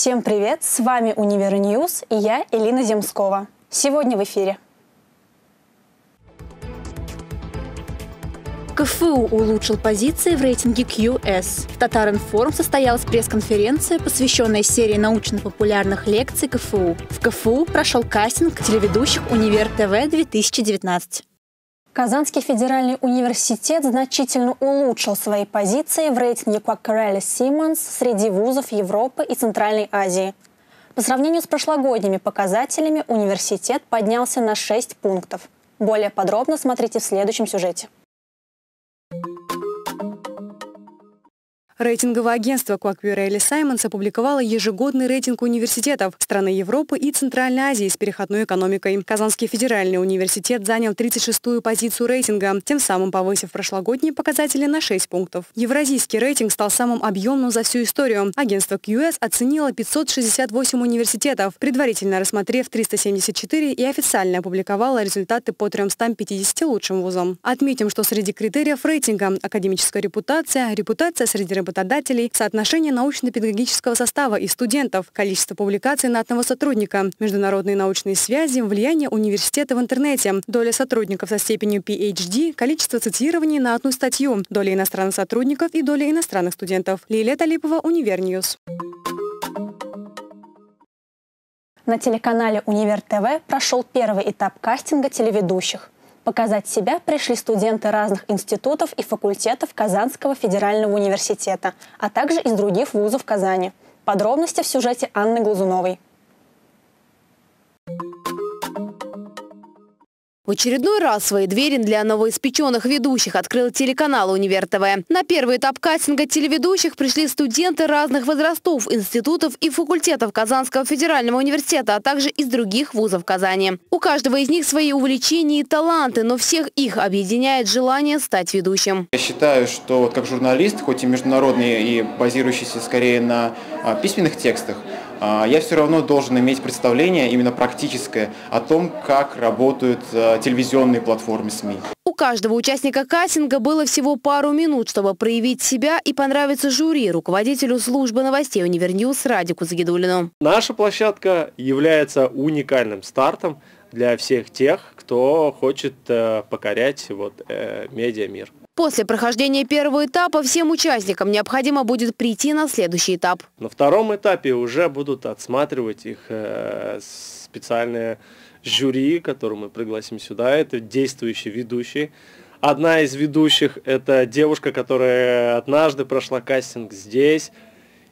Всем привет! С вами Универ News и я, Элина Земскова. Сегодня в эфире. КФУ улучшил позиции в рейтинге QS. В Татаринформ состоялась пресс-конференция, посвященная серии научно-популярных лекций КФУ. В КФУ прошел кастинг телеведущих «Универ ТВ-2019». Казанский федеральный университет значительно улучшил свои позиции в рейтинге Quacquarelli Siemens среди вузов Европы и Центральной Азии. По сравнению с прошлогодними показателями университет поднялся на 6 пунктов. Более подробно смотрите в следующем сюжете. Рейтинговое агентство Quacquarelli Simons опубликовало ежегодный рейтинг университетов страны Европы и Центральной Азии с переходной экономикой. Казанский федеральный университет занял 36-ю позицию рейтинга, тем самым повысив прошлогодние показатели на 6 пунктов. Евразийский рейтинг стал самым объемным за всю историю. Агентство QS оценило 568 университетов, предварительно рассмотрев 374 и официально опубликовало результаты по 350 лучшим вузам. Отметим, что среди критериев рейтинга – академическая репутация, репутация среди работодателей, работодателей, соотношение научно-педагогического состава и студентов, количество публикаций на одного сотрудника, международные научные связи, влияние университета в интернете, доля сотрудников со степенью PhD, количество цитирований на одну статью, доля иностранных сотрудников и доля иностранных студентов. Лилия Талипова, Универ News. На телеканале «Универ ТВ» прошел первый этап кастинга телеведущих – Показать себя пришли студенты разных институтов и факультетов Казанского федерального университета, а также из других вузов Казани. Подробности в сюжете Анны Глазуновой. В очередной раз свои двери для новоиспеченных ведущих открыл телеканал «Универ ТВ». На первый этап кастинга телеведущих пришли студенты разных возрастов, институтов и факультетов Казанского федерального университета, а также из других вузов Казани. У каждого из них свои увлечения и таланты, но всех их объединяет желание стать ведущим. Я считаю, что как журналист, хоть и международный и базирующийся скорее на а, письменных текстах, а, я все равно должен иметь представление именно практическое о том, как работают телевизионные платформы СМИ. У каждого участника кастинга было всего пару минут, чтобы проявить себя и понравиться жюри, руководителю службы новостей Univer News Радику Загидуллину. Наша площадка является уникальным стартом для всех тех, кто хочет э, покорять вот, э, медиамир. После прохождения первого этапа всем участникам необходимо будет прийти на следующий этап. На втором этапе уже будут отсматривать их э, специальные жюри, которые мы пригласим сюда. Это действующие ведущие. Одна из ведущих – это девушка, которая однажды прошла кастинг здесь,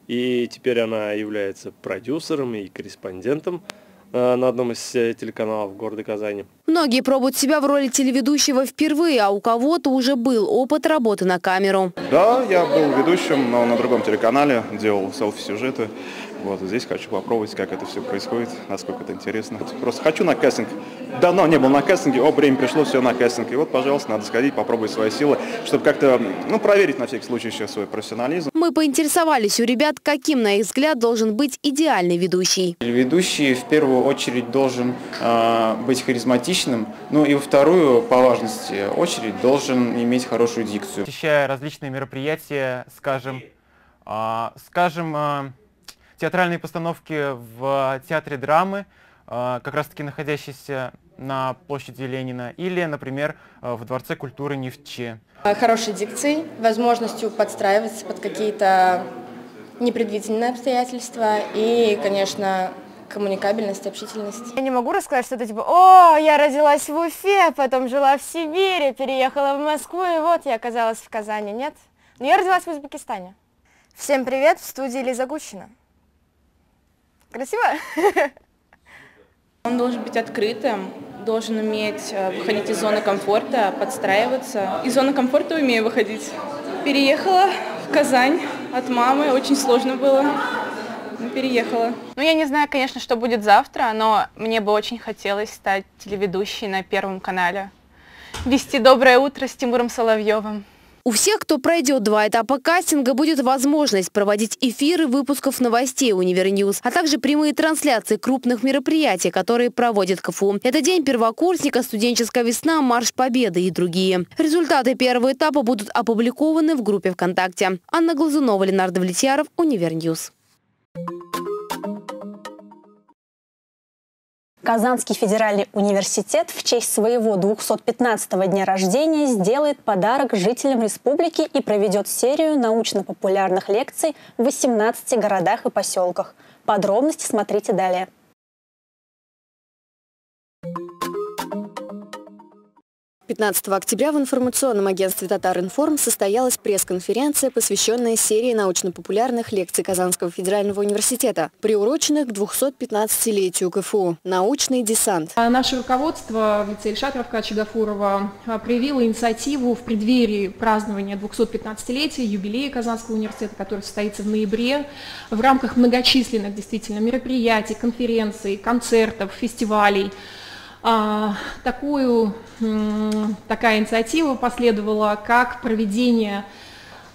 и теперь она является продюсером и корреспондентом. Э, на одном из э, телеканалов города Казани. Многие пробуют себя в роли телеведущего впервые, а у кого-то уже был опыт работы на камеру. Да, я был ведущим, но на другом телеканале, делал селфи-сюжеты. Вот здесь хочу попробовать, как это все происходит, насколько это интересно. Просто хочу на кастинг. Давно не был на кастинге, о, время пришло, все на кастинг. И вот, пожалуйста, надо сходить, попробовать свои силы, чтобы как-то, ну, проверить на всякий случай еще свой профессионализм. Мы поинтересовались у ребят, каким, на их взгляд, должен быть идеальный ведущий. Ведущий в первую очередь должен э, быть харизматичным, ну и во вторую, по важности, очередь должен иметь хорошую дикцию. Посещая различные мероприятия, скажем, э, скажем, э, театральные постановки в театре драмы, э, как раз-таки находящиеся на площади Ленина, или, например, э, в Дворце культуры Невче. Хорошей дикцией, возможностью подстраиваться под какие-то непредвиденные обстоятельства и, конечно, коммуникабельность, общительность. Я не могу рассказать что-то типа, о, я родилась в Уфе, потом жила в Сибири, переехала в Москву, и вот я оказалась в Казани. Нет? Но я родилась в Узбекистане. Всем привет, в студии Лиза Гущина. Красиво? Он должен быть открытым, должен уметь э, выходить из зоны комфорта, подстраиваться. Из зоны комфорта умею выходить. Переехала в Казань от мамы, очень сложно было. Но переехала. Ну, я не знаю, конечно, что будет завтра, но мне бы очень хотелось стать телеведущей на Первом канале. Вести «Доброе утро» с Тимуром Соловьевым. У всех, кто пройдет два этапа кастинга, будет возможность проводить эфиры выпусков новостей Univer News, а также прямые трансляции крупных мероприятий, которые проводит КФУ. Это День первокурсника, студенческая весна, Марш Победы и другие. Результаты первого этапа будут опубликованы в группе ВКонтакте. Анна Глазунова, Ленар Довлетьяров, Univer News. Thank you. Казанский федеральный университет в честь своего 215-го дня рождения сделает подарок жителям республики и проведет серию научно-популярных лекций в 18 городах и поселках. Подробности смотрите далее. 15 октября в информационном агентстве «Татар-Информ» состоялась пресс-конференция, посвященная серии научно-популярных лекций Казанского федерального университета, приуроченных к 215-летию КФУ «Научный десант». А наше руководство в лице Ильшата Равкача Гафурова а, проявило инициативу в преддверии празднования 215-летия юбилея Казанского университета, который состоится в ноябре, в рамках многочисленных действительно мероприятий, конференций, концертов, фестивалей, такую, такая инициатива последовала, как проведение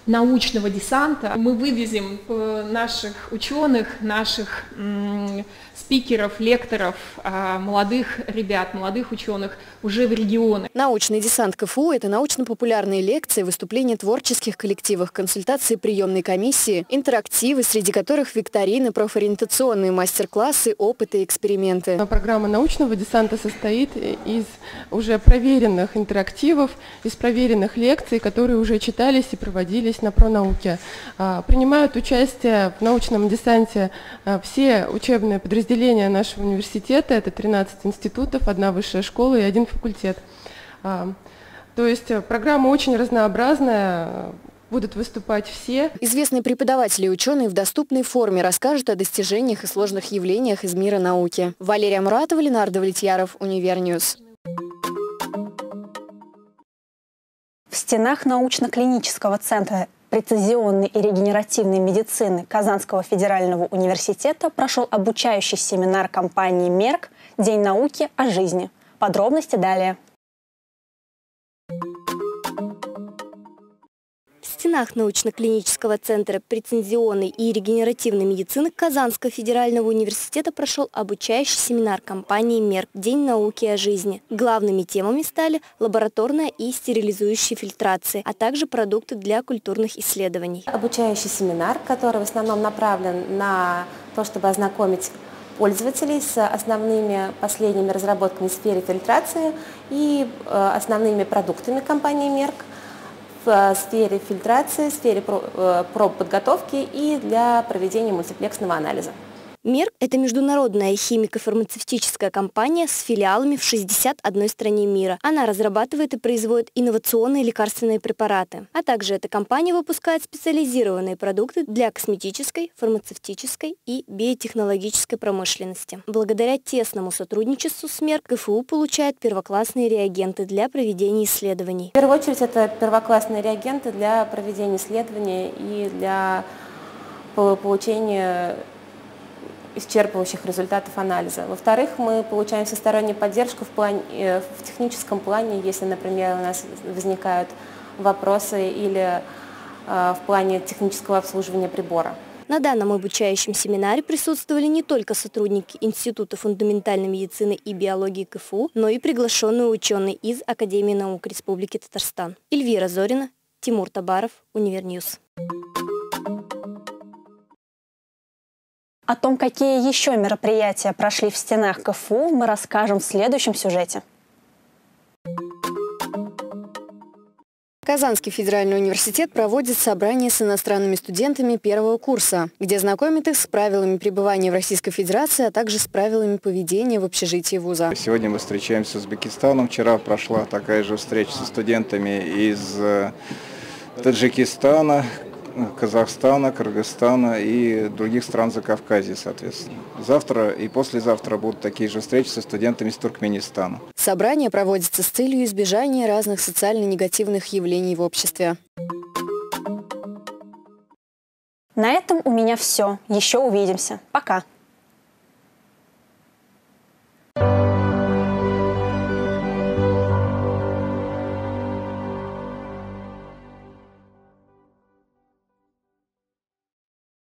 научного десанта. Мы вывезем э, наших ученых, наших спикеров, лекторов, а, молодых ребят, молодых ученых уже в регионы. Научный десант КФУ – это научно-популярные лекции, выступления творческих коллективов, консультации приемной комиссии, интерактивы, среди которых викторины, профориентационные мастер-классы, опыты и эксперименты. Программа научного десанта состоит из уже проверенных интерактивов, из проверенных лекций, которые уже читались и проводились на пронауке. А, принимают участие в научном десанте а, все учебные подразделения подразделения нашего университета, это 13 институтов, одна высшая школа и один факультет. А, то есть э, программа очень разнообразная, будут выступать все. Известные преподаватели и ученые в доступной форме расскажут о достижениях и сложных явлениях из мира науки. Валерия Муратова, Ленар Довлетьяров, Univer News. Стенах научно-клинического центра прецизионной и регенеративной медицины Казанского федерального университета прошел обучающий семинар компании «Мерк. День науки о жизни». Подробности далее. Стенах научно-клинического центра прецензионной и регенеративной медицины Казанского федерального университета прошел обучающий семинар компании «Мерк. День науки о жизни». Главными темами стали лабораторная и стерилизующая фильтрации, а также продукты для культурных исследований. Обучающий семинар, который в основном направлен на то, чтобы ознакомить пользователей с основными последними разработками в сфере фильтрации и э, основными продуктами компании «Мерк», в э, сфере фильтрации, в сфере э, проб подготовки и для проведения мультиплексного анализа. Мерк – это международная химико-фармацевтическая компания с филиалами в 61 стране мира. Она разрабатывает и производит инновационные лекарственные препараты. А также эта компания выпускает специализированные продукты для косметической, фармацевтической и биотехнологической промышленности. Благодаря тесному сотрудничеству с Мерк КФУ получает первоклассные реагенты для проведения исследований. В первую очередь это первоклассные реагенты для проведения исследований и для получения исчерпывающих результатов анализа. Во-вторых, мы получаем всестороннюю поддержку в, плане, э, в техническом плане, если, например, у нас возникают вопросы или э, в плане технического обслуживания прибора. На данном обучающем семинаре присутствовали не только сотрудники Института фундаментальной медицины и биологии КФУ, но и приглашенные ученые из Академии наук Республики Татарстан. Эльвира Зорина, Тимур Табаров, Univer News. О том, какие еще мероприятия прошли в стенах КФУ, мы расскажем в следующем сюжете. Казанский федеральный университет проводит собрание с иностранными студентами первого курса, где знакомит их с правилами пребывания в Российской Федерации, а также с правилами поведения в общежитии вуза. Сегодня мы встречаемся с Узбекистаном. Вчера прошла такая же встреча со студентами из э, Таджикистана, Казахстана, Кыргызстана и других стран Закавказья, соответственно. Завтра и послезавтра будут такие же встречи со студентами из Туркменистана. Собрание проводится с целью избежания разных социально негативных явлений в обществе. На этом у меня все. Еще увидимся. Пока.